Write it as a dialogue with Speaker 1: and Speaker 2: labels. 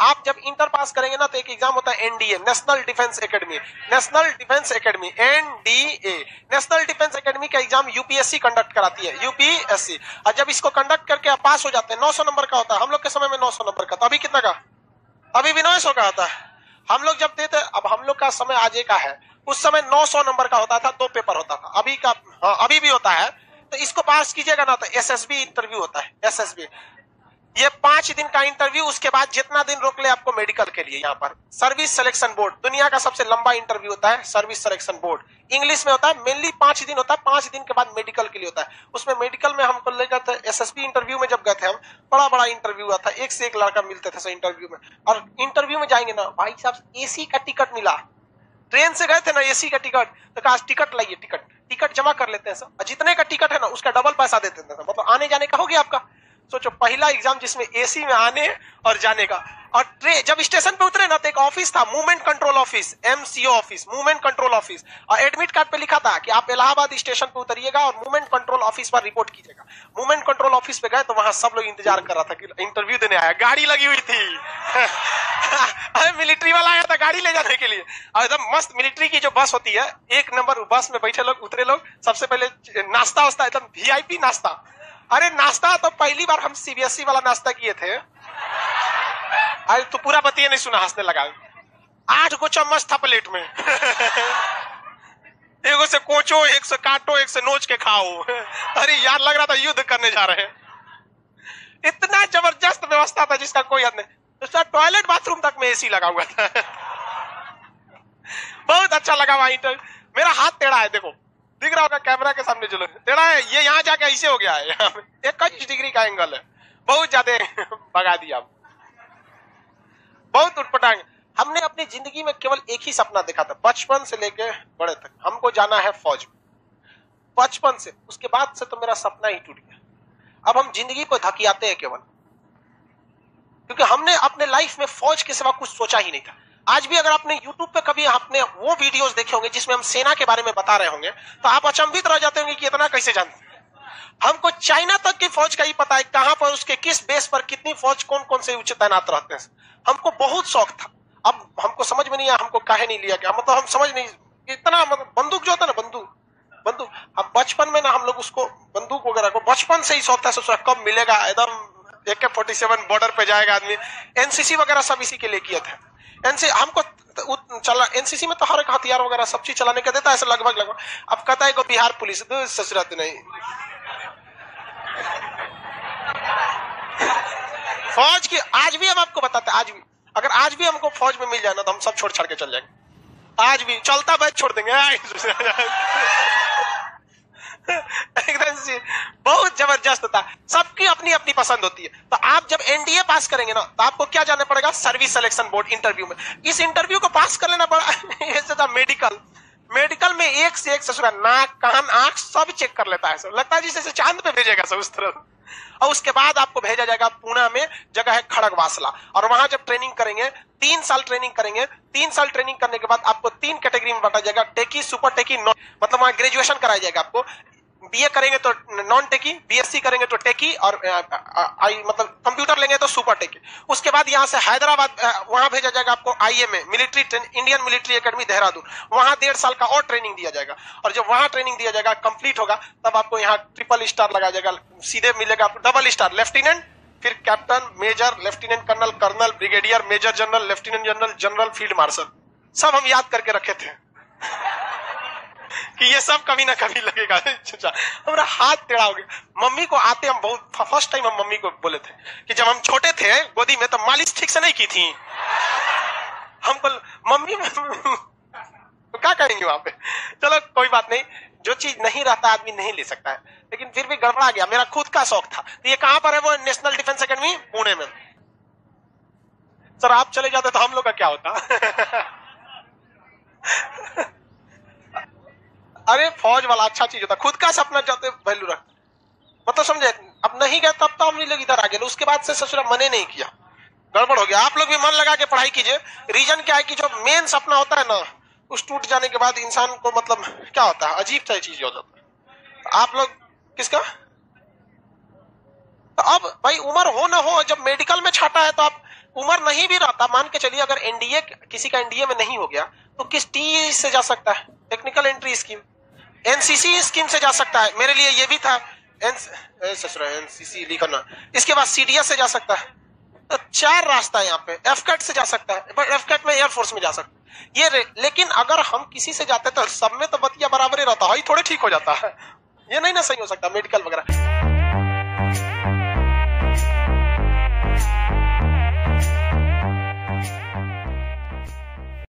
Speaker 1: आप जब inter pass करेंगे ना तो एक एग्ज़ाम होता है NDA national defence academy. National defence academy NDA. National defence academy का एग्ज़ाम यूपीएससी कंडक्ट कराती है यूपीएससी और जब इसको कंडक्ट करके आप पास हो जाते हैं 900 नंबर का होता है। हम लोग के समय में 900 नंबर का तो अभी कितना का? अभी भी 900 का होता है। हम लोग जब देते अब हम लोग का समय आज का है। उस समय 900 नंबर का होता था दो पेपर होता था। अभी का हाँ, अभी भी होता है। तो इसको पास कीजिएगा ना तो एसएसबी इंटरव्यू होता है एसएसबी ये पाँच दिन का इंटरव्यू उसके बाद जितना दिन रोक ले आपको मेडिकल के लिए यहाँ पर। सर्विस सिलेक्शन बोर्ड दुनिया का सबसे लंबा इंटरव्यू होता है सर्विस सिलेक्शन बोर्ड इंग्लिश में होता है मेनली पाँच दिन होता है, पाँच दिन के बाद मेडिकल के लिए होता है। उसमें मेडिकल में हमको ले गए थे एसएसबी इंटरव्यू में जब गए थे हम बड़ा बड़ा इंटरव्यू हुआ था, एक से एक लड़का मिलते थे इंटरव्यू में। और इंटरव्यू में जाएँगे ना, भाई साहब एसी का टिकट मिला। ट्रेन से गए थे ना एसी का टिकट तो कहा, टिकट लाइए, टिकट। टिकट जमा कर लेते हैं सर। जितने का टिकट है ना, उसका डबल पैसा देते थे मतलब आने जाने का हो गया आपका। सोचो, पहला एग्ज़ाम जिसमें एसी में आने और जाने का। और ट्रेन जब स्टेशन पे उतरे ना तो एक ऑफ़िस था, movement control office MCO office, movement control office. और एडमिट कार्ड पे लिखा था कि आप इलाहाबाद स्टेशन पे उतरिएगा और मूवमेंट कंट्रोल ऑफ़िस पर रिपोर्ट कीजिएगा। मूवमेंट कंट्रोल ऑफ़िस पे गए तो वहाँ सब लोग इंतज़ार कर रहा था कि इंटरव्यू देने आया। गाड़ी लगी हुई थी। अरे, मिलिट्री वाला आया था गाड़ी ले जाने के लिए। और एकदम मस्त मिलिट्री की जो बस होती है, एक नंबर बस में बैठे लोग, उतरे लोग, सबसे पहले नाश्ता वास्ता, एकदम वीआईपी नाश्ता। अरे, नाश्ता तो पहली बार हम सीबीएसई वाला नाश्ता किए थे। अरे तू पूरा बतिया नहीं सुना, हंसने लगा। आठ गो चम्मच था प्लेट में। एगो से कोचो, एक से काटो, एक से नोच के खाओ। अरे, यार, लग रहा था युद्ध करने जा रहे हैं। इतना ज़बरदस्त व्यवस्था था जिसका कोई हद नहीं। उसका टॉयलेट बाथरूम तक में एसी लगा हुआ था बहुत अच्छा लगा वहाँ मेरा हाथ टेढ़ा है, देखो। दिख रहा होगा कैमरा के सामने चलो टेढ़ा है, ये यहाँ जाके ऐसे हो गया है। इक्कीस डिग्री का एंगल है। बहुत ज़्यादा भगा दिया बहुत उठपटांग हमने अपनी ज़िंदगी में केवल एक ही सपना देखा था। बचपन से लेके बड़े तक। हमको जाना है फौज में। बचपन से। उसके बाद से तो मेरा सपना ही टूट गया। अब हम ज़िंदगी को धकियाते हैं केवल। क्योंकि हमने अपने लाइफ में फौज के सिवा कुछ सोचा ही नहीं था। आज भी अगर आपने YouTube पे कभी आपने वो वीडियोस देखे होंगे जिसमें हम सेना के बारे में बता रहे होंगे तो आप अचंभित रह जाते होंगे कि इतना कैसे जानते हैं। हमको चाइना तक की फौज का ही पता है कहाँ पर उसके किस बेस पर कितनी फौज कौन कौन से उच्च तैनात रहते हैं। हमको बहुत शौक था। अब हमको समझ में नहीं आया, हमको काहे नहीं लिया गया। मतलब हम समझ नहीं, इतना मतलब बंदूक जो होता है ना, बंदूक बंदूक अब बचपन में ना हम लोग उसको बंदूक वगैरह को, बचपन से ही शौक था सोचा कब मिलेगा, एकदम ए के फोर्टी सेवन बॉर्डर पे जाएगा आदमी। एनसीसी वगैरह सब इसी के लिए किए थे। एनसी हमको चला, एनसीसी में तो हर एक हथियार वगैरह सब चीज़ चलाने का देता है लगभग लगभग। अब कहता है बिहार पुलिस ससुरत नहीं। फौज की, आज भी हम आपको बताते हैं, आज भी। अगर आज भी हमको फौज में मिल जाए ना तो हम सब छोड़ छाड़ के चल जाएँगे। आज भी, चलता बैच छोड़ देंगे। एकदम बहुत ज़बरदस्त था। सबकी अपनी अपनी पसंद होती है। तो आप जब एनडीए पास करेंगे ना तो आपको क्या जाना पड़ेगा? सर्विस सिलेक्शन बोर्ड इंटरव्यू में। इस इंटरव्यू को पास कर लेना पड़ा। मेडिकल मेडिकल में एक से एक ससुरा नाक, कान, आँख सब चेक कर लेता है सर। लगता है जिसे चाँद पे भेजेगा सर उस तरह और उसके बाद आपको भेजा जाएगा पूना में, जगह है खड़गवासला। और वहाँ जब ट्रेनिंग करेंगे, तीन साल ट्रेनिंग करेंगे, तीन साल ट्रेनिंग करने के बाद आपको तीन कैटेगरी में बांटा जाएगा, टेकी सुपर टेकी नॉन मतलब वहाँ ग्रेजुएशन कराया जाएगा आपको। बीए करेंगे तो नॉन टेकी बीएससी करेंगे तो टेकी और आई मतलब कंप्यूटर लेंगे तो सुपर टेकी उसके बाद यहाँ से हैदराबाद वहाँ भेजा जाएगा आपको IMA military Indian military academy Dehradun. वहाँ डेढ़ साल का और ट्रेनिंग दिया जाएगा। और जब वहाँ ट्रेनिंग दिया जाएगा कंप्लीट होगा, तब आपको यहाँ ट्रिपल स्टार लगाया जाएगा, सीधे मिलेगा आपको डबल स्टार लेफ्टिनेंट फिर captain major lieutenant colonel colonel brigadier major general lieutenant general general field marshal सब हम याद करके रखे थे। कि ये सब कभी ना कभी लगेगा। हमारा हाथ टेढ़ा हो गया। मम्मी को आते हम बहुत फ़र्स्ट टाइम हम मम्मी को बोले थे कि जब हम छोटे थे, गोदी में तो मालिश ठीक से नहीं की थी। हमको मम्मी तो क्या करेंगे वहाँ पे? चलो, कोई बात नहीं। जो चीज़ नहीं रहता, आदमी नहीं ले सकता है। लेकिन फिर भी गड़बड़ा गया। मेरा खुद का शौक था। तो ये कहाँ पर है वो नेशनल डिफेंस अकेडमी पुणे में। सर, आप चले जाते तो हम लोग का क्या होता? अरे, फौज वाला अच्छा चीज़ होता। खुद का सपना चाहते वैल्यू रखते मतलब समझे? अब नहीं गए तब तो हम लोग इधर आ गए उसके बाद से ससुरा मने नहीं किया। गड़बड़ हो गया। आप लोग भी मन लगा के पढ़ाई कीजिए। रीजन क्या है कि जो मेन सपना होता है ना, उस टूट जाने के बाद इंसान को मतलब क्या होता है? अजीब सा चीज़ हो जाता है। तो आप लोग किसका? तो अब भाई उम्र हो ना हो, जब मेडिकल में छाटा है तो आप उम्र नहीं भी रहता। मान के चलिए, अगर एनडीए किसी का एनडीए में नहीं हो गया तो किस टी से जा सकता है? Technical entry scheme NCC scheme से जा सकता है। मेरे लिए ये भी था। एनसीसी लिखना इसके बाद सीडीएस से जा सकता है। तो चार रास्ता है यहाँ पे। एफ़ से जा सकता है। बट एफ़ में एयरफोर्स में जा सकता है। ये लेकिन अगर हम किसी से जाते तो सब में तो बतिया बराबर ही। रहता है थोड़े ठीक हो जाता है। ये नहीं ना सही हो सकता मेडिकल वगैरह।